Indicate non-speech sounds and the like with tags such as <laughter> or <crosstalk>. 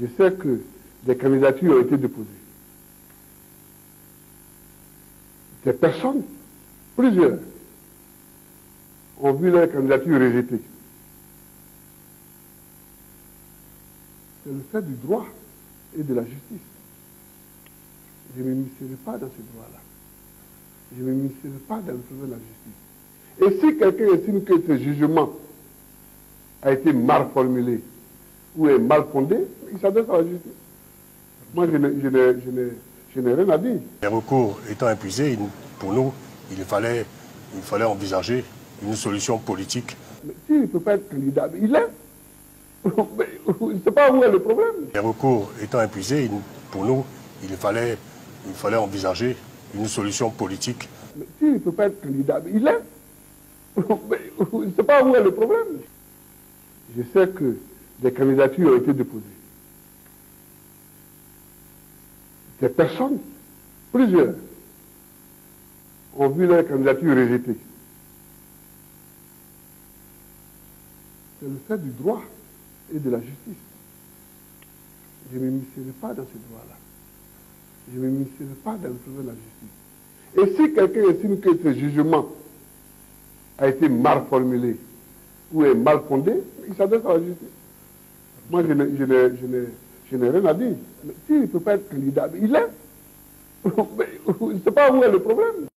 Je sais que des candidatures ont été déposées. Des personnes, plusieurs, ont vu leur candidature rejetée. C'est le fait du droit et de la justice. Je ne m'immiscerai pas dans ce droit-là. Je ne m'immiscerai pas dans le de la justice. Et si quelqu'un estime que ce jugement a été mal formulé ou est mal fondé, il s'adresse à la justice. Moi, je n'ai rien à dire. Les recours étant épuisés, pour nous, il fallait, il fallait envisager une solution politique. Mais s'il ne peut pas être candidat, il est. <laughs> Je ne sais pas où est le problème. Les recours étant épuisés, pour nous, il fallait, il fallait envisager une solution politique. Mais s'il ne peut pas être candidat, il est. <laughs> Je ne sais pas où est le problème. Je sais que des candidatures ont été déposées. Des personnes, plusieurs, ont vu leur candidature rejetée. C'est le fait du droit et de la justice. Je ne m'immiscerai pas dans ce droit-là. Je ne m'immiscerai pas dans le de la justice. Et si quelqu'un estime que ce jugement a été mal formulé ou est mal fondé, il s'adresse à la justice. Moi, je n'ai rien à dire. S'il ne peut pas être candidat, il est. Je ne sais pas où est le problème.